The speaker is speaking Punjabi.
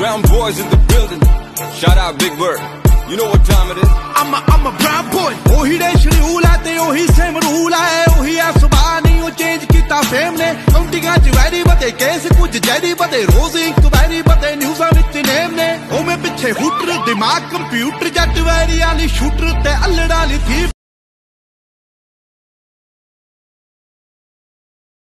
Brown boys in the building. Shout out Big Bird. You know what time it is? I'm a, I'm a brown boy ਉਹੀ ਦੇ ਸ਼ਡਿਊਲ ਹੈ ਤੇ ਉਹੀ ਸੇਮ ਰੂਲ ਹੈ ਉਹੀ ਆ ਸੁਭਾ ਨਹੀਂ ਉਹ ਚੇਂਜ ਕੀਤਾ ਫੇਮ ਨੇ ਕਾਉਂਟਿੰਗਾਂ ਚ ਵੈਰੀ ਬਤੇ ਕੇਸ ਕੁਝ ਜੈਰੀ ਬਤੇ ਰੋਜ਼ ਇੰਕ ਵੈਰੀ ਬਤੇ ਨਿਊਜ਼ਾਂ ਵਿੱਚ ਨੇਮ ਨੇ ਉਹ ਮੈਂ ਪਿੱਛੇ ਹੂਟਰ ਦਿਮਾਗ ਕੰਪਿਊਟਰ ਜੱਟ ਵੈਰੀ ਵਾਲੀ ਸ਼ੂਟਰ ਤੇ ਅਲੜਾ ਲਈ